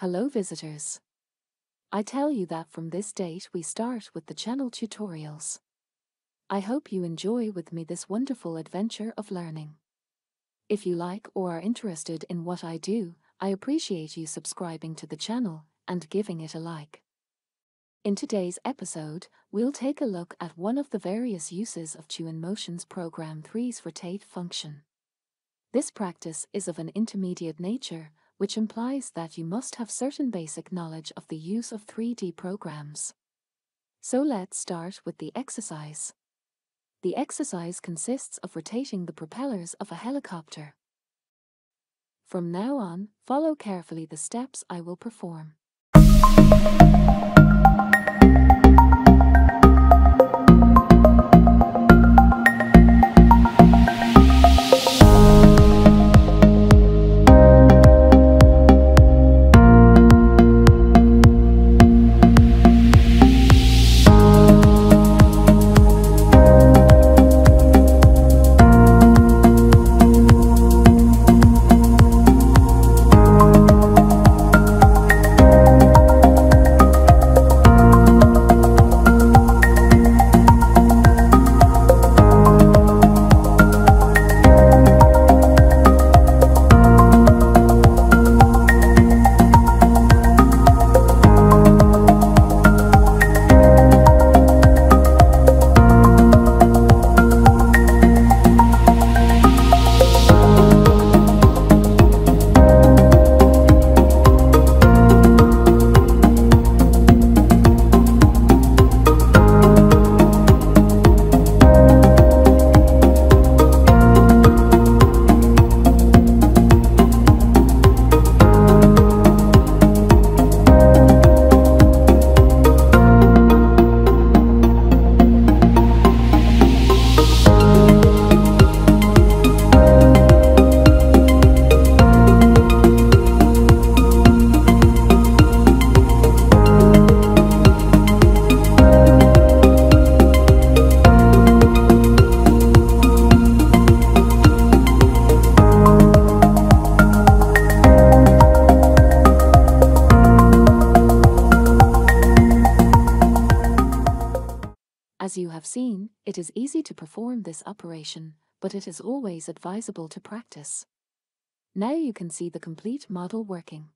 Hello visitors. I tell you that from this date we start with the channel tutorials. I hope you enjoy with me this wonderful adventure of learning. If you like or are interested in what I do, I appreciate you subscribing to the channel and giving it a like. In today's episode, we'll take a look at one of the various uses of Twinmotion's Program 3's rotate function. This practice is of an intermediate nature, which implies that you must have certain basic knowledge of the use of 3D programs. So let's start with the exercise. The exercise consists of rotating the propellers of a helicopter. From now on, follow carefully the steps I will perform. As you have seen, it is easy to perform this operation, but it is always advisable to practice. Now you can see the complete model working.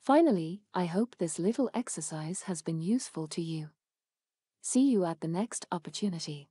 Finally, I hope this little exercise has been useful to you. See you at the next opportunity.